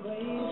ways.